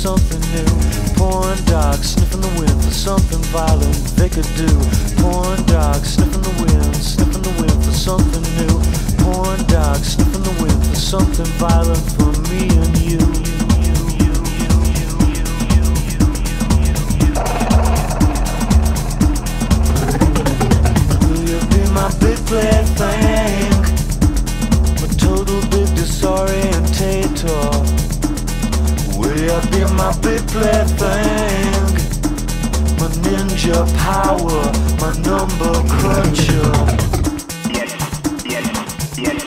something new. Porn dogs sniffing the wind for something violent they could do. Porn dogs sniffing the wind, sniffing the wind for something new. Porn dogs sniffing the wind for something violent for me and you. your power, my number cruncher. Yes, yes, yes.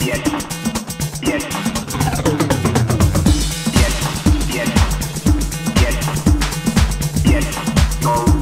Yes, yes. Yes, yes. Yes, yes.